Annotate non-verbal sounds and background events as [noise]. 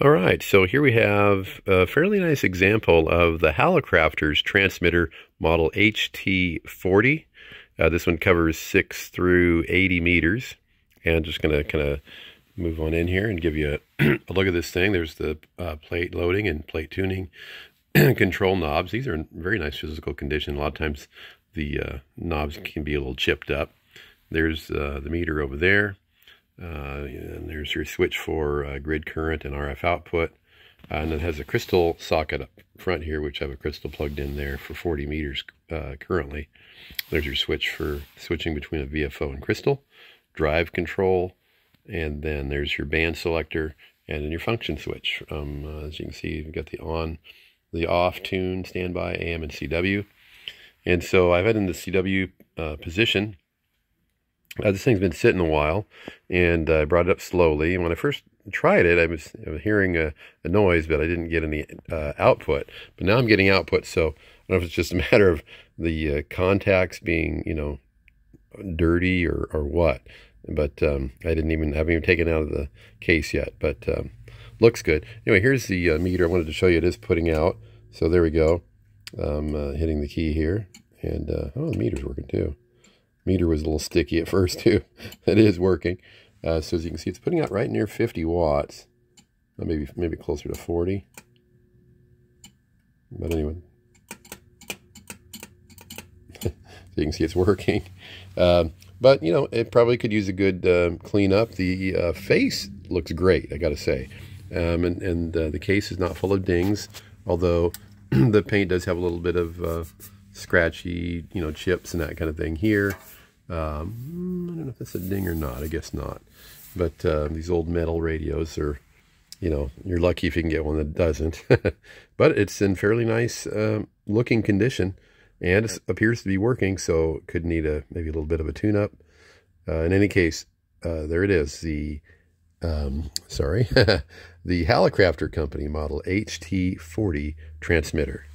All right, so here we have a fairly nice example of the Hallicrafters transmitter model HT40. Uh, this one covers 6 through 80 meters. And just going to kind of move on in here and give you a, [clears throat] a look at this thing. There's the uh, plate loading and plate tuning [clears throat] control knobs. These are in very nice physical condition. A lot of times the uh, knobs can be a little chipped up. There's uh, the meter over there. Uh, and there's your switch for uh, grid current and RF output. Uh, and it has a crystal socket up front here, which I have a crystal plugged in there for 40 meters currently. There's your switch for switching between a VFO and crystal, drive control, and then there's your band selector and then your function switch. Um, uh, as you can see, you've got the on, the off tune, standby, AM, and CW. And so I've had in the CW uh, position uh, this thing's been sitting a while, and I brought it up slowly. And when I first tried it, I was, I was hearing a, a, noise, but I didn't get any uh, output. But now I'm getting output, so I don't know if it's just a [laughs] matter of the uh, contacts being, you know, dirty or, or what. But um, I didn't even, haven't even taken out of the case yet, but um, looks good. Anyway, here's the uh, meter I wanted to show you. It is putting out. So there we go. Um, uh, hitting the key here. And, uh, oh, the meter's working too meter was a little sticky at first [laughs] too. it is working. Uh, so as you can see, it's putting out right near 50 watts. maybe maybe closer to 40. But anyway. [laughs] so you can see it's working. Um, but, you know, it probably could use a good uh, cleanup. The uh, face looks great, I got to say. Um, and and uh, the case is not full of dings, although [clears throat] the paint does have a little bit of uh, scratchy, you know, chips and that kind of thing here. Um, I don't know if that's a ding or not. I guess not. But uh, these old metal radios are, you know, you're lucky if you can get one that doesn't. [laughs] but it's in fairly nice uh, looking condition and it appears to be working. So it could need a maybe a little bit of a tune-up. Uh, in any case, uh, there it is. The um, sorry, [laughs] the Hallicrafter Company model HT40 transmitter.